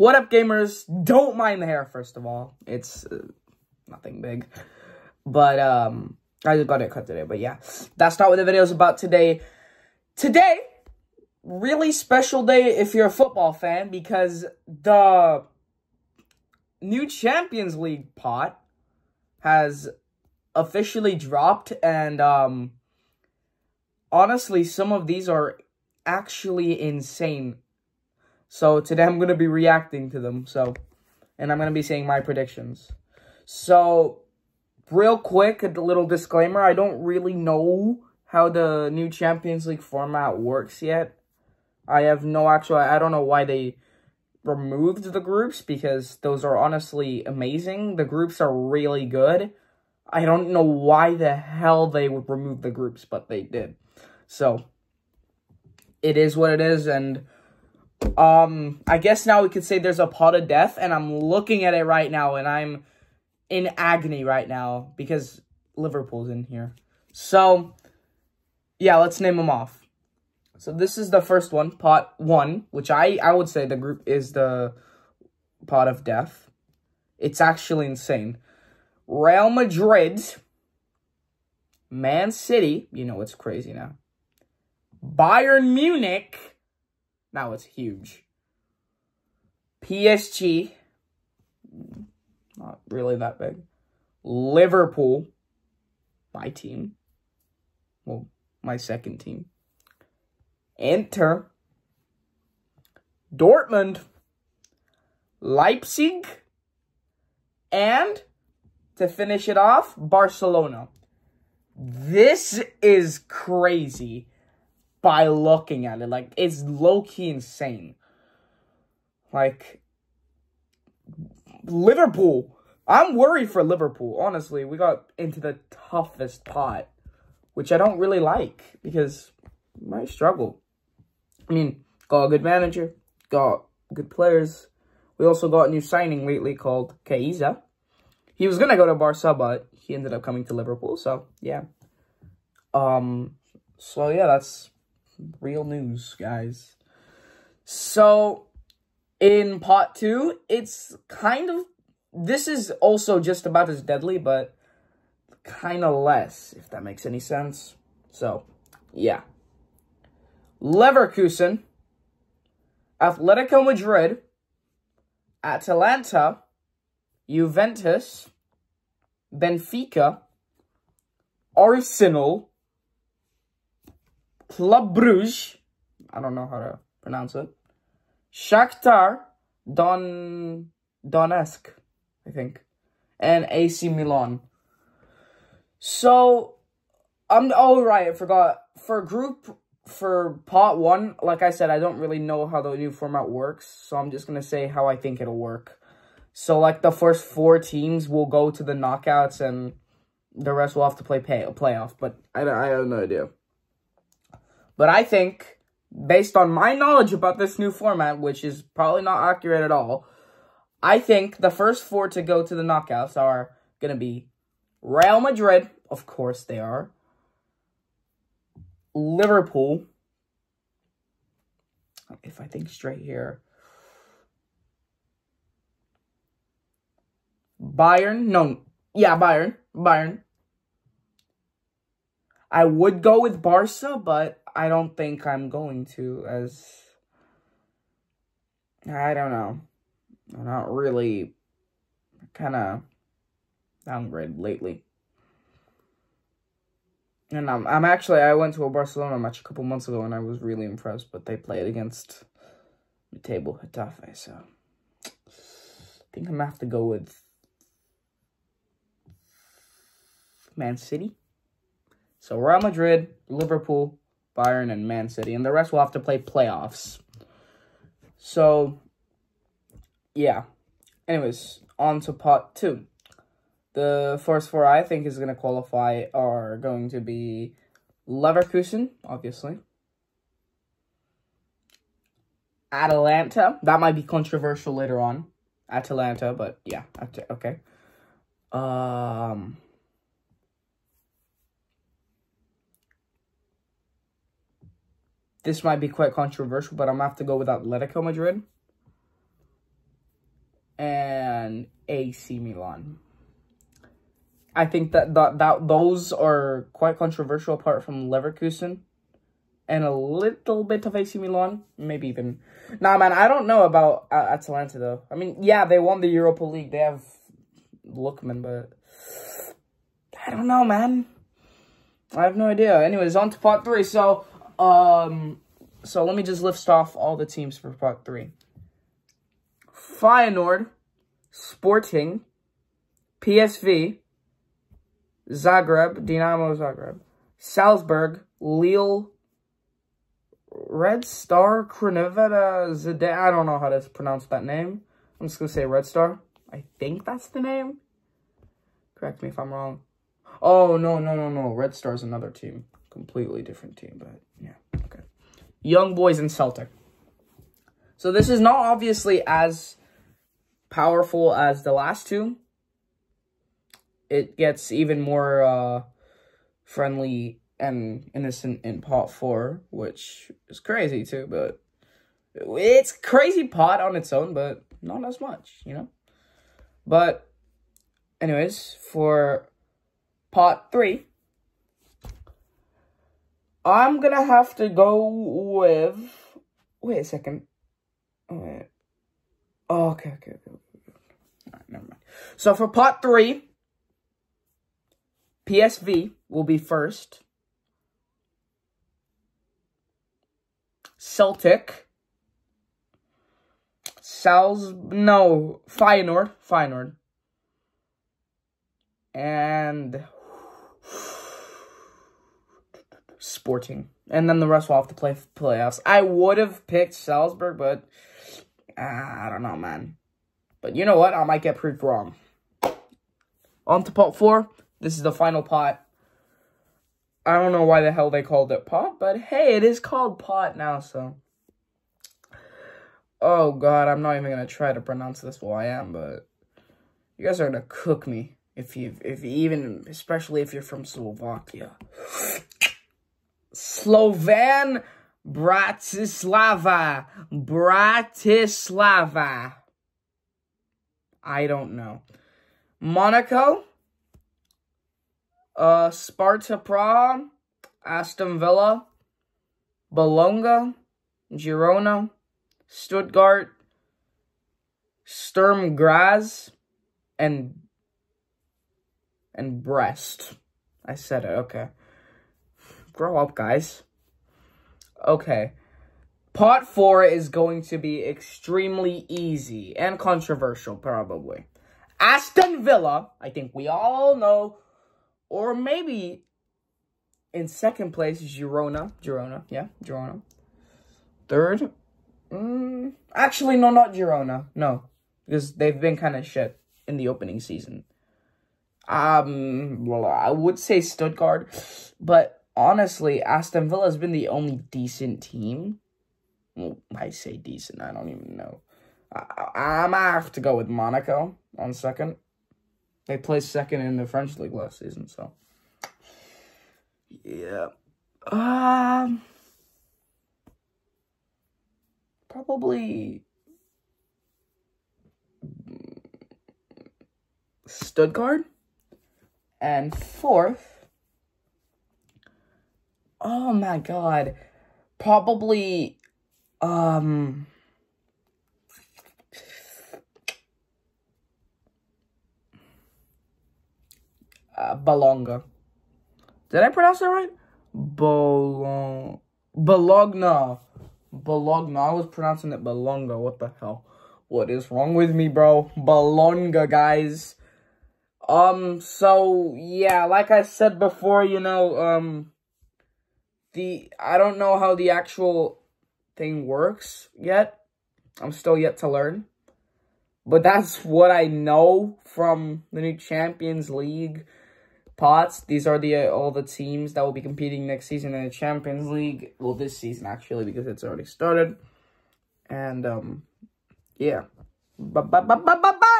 What up, gamers? Don't mind the hair, first of all. It's uh, nothing big. But, um, I just got it cut today. But yeah, that's not what the video is about today. Today, really special day if you're a football fan because the new Champions League pot has officially dropped and, um, honestly, some of these are actually insane. So today I'm going to be reacting to them. So, and I'm going to be saying my predictions. So, real quick, a little disclaimer. I don't really know how the new Champions League format works yet. I have no actual, I don't know why they removed the groups because those are honestly amazing. The groups are really good. I don't know why the hell they would remove the groups, but they did. So, it is what it is, and um, I guess now we could say there's a pot of death, and I'm looking at it right now, and I'm in agony right now because Liverpool's in here. So, yeah, let's name them off. So this is the first one, pot one, which I, I would say the group is the pot of death. It's actually insane. Real Madrid, Man City, you know it's crazy now. Bayern Munich, now it's huge. PSG, not really that big. Liverpool, my team. Well, my second team. Inter. Dortmund. Leipzig. And, to finish it off, Barcelona. This is crazy by looking at it. Like, it's low-key insane. Like, Liverpool. I'm worried for Liverpool, honestly. We got into the toughest pot, which I don't really like because might struggle. I mean, got a good manager, got good players. We also got a new signing lately called Chiesa. He was going to go to Barca, but he ended up coming to Liverpool, so yeah. Um, so yeah, that's real news, guys. So, in part two, it's kind of, this is also just about as deadly, but kind of less, if that makes any sense. So, yeah. Leverkusen, Atletico Madrid, Atalanta, Juventus, Benfica, Arsenal, Club Bruges, I don't know how to pronounce it, Shakhtar, Don Donetsk, I think, and AC Milan. So, I'm, oh right, I forgot, for group, for pot one, like I said, I don't really know how the new format works, so I'm just going to say how I think it'll work. So, like, the first four teams will go to the knockouts, and the rest will have to play pay, a playoff, but I, I have no idea. But I think, based on my knowledge about this new format, which is probably not accurate at all, I think the first four to go to the knockouts are going to be Real Madrid, of course they are, Liverpool, if I think straight here, Bayern, no, yeah, Bayern, Bayern. I would go with Barca, but I don't think I'm going to as... I don't know. I'm not really kind of downgrade lately. And I'm, I'm actually, I went to a Barcelona match a couple months ago and I was really impressed, but they played against the table Getafe, so I think I'm going to have to go with Man City. So Real Madrid, Liverpool, Bayern, and Man City. And the rest will have to play playoffs. So, yeah. Anyways, on to pot two. The first four I think is going to qualify are going to be Leverkusen, obviously. Atalanta. That might be controversial later on. Atalanta, but yeah, okay. Um... This might be quite controversial, but I'm going to have to go with Atletico Madrid. and AC Milan. I think that, that that those are quite controversial apart from Leverkusen and a little bit of AC Milan, maybe even. Nah, man, I don't know about Atalanta though. I mean, yeah, they won the Europa League. They have Lookman, but I don't know, man. I have no idea. Anyways, on to part three. So, um, so let me just list off all the teams for part three. Feyenoord, Sporting, PSV, Zagreb, Dinamo Zagreb, Salzburg, Lille, Red Star, Crneveta, Zidane. I don't know how to pronounce that name. I'm just going to say Red Star. I think that's the name. Correct me if I'm wrong. Oh, no, no, no, no. Red Star's another team. Completely different team, but yeah, okay. Young Boys and Celtic. So this is not obviously as powerful as the last two. It gets even more uh, friendly and innocent in pot four, which is crazy too, but it's crazy pot on its own, but not as much, you know? But anyways, for pot three, I'm gonna have to go with wait a second. Wait. Oh, okay, okay, okay. Right, never mind. So for part three, PSV will be first. Celtic. Sals no Feyenoord. Feyenoord. And Sporting. And then the rest will have to play playoffs. I would have picked Salzburg, but uh, I don't know, man. But you know what? I might get proved wrong. On to pot four. This is the final pot. I don't know why the hell they called it pot, but hey, it is called pot now, so. Oh god, I'm not even gonna try to pronounce this while I am, but you guys are gonna cook me if you if even especially if you're from Slovakia. Slovan Bratislava. Bratislava. I don't know. Monaco. Uh, Sparta Prague. Aston Villa. Bologna. Girona. Stuttgart. Sturm Graz. And and Brest. I said it, okay. Grow up, guys. Okay. Part 4 is going to be extremely easy and controversial, probably. Aston Villa, I think we all know, or maybe in second place, Girona. Girona, yeah, Girona. Third, mm, actually, no, not Girona. No, because they've been kind of shit in the opening season. Um, well, I would say Stuttgart, but honestly, Aston Villa has been the only decent team. Well, I say decent, I don't even know. I, am gonna have to go with Monaco on second. They placed second in the French league last season, so. Yeah. Um. Probably. Stuttgart. And fourth, oh my god, probably, um, uh, Balonga. Did I pronounce that right? Bologna. Bologna. Bologna. I was pronouncing it Bologna. What the hell? What is wrong with me, bro? Bologna, guys. Um, so, yeah, like I said before, you know, um, the, I don't know how the actual thing works yet. I'm still yet to learn. But that's what I know from the new Champions League pots. These are the uh, all the teams that will be competing next season in the Champions League. Well, this season, actually, because it's already started. And, um, yeah. Bye-bye-bye-bye-bye!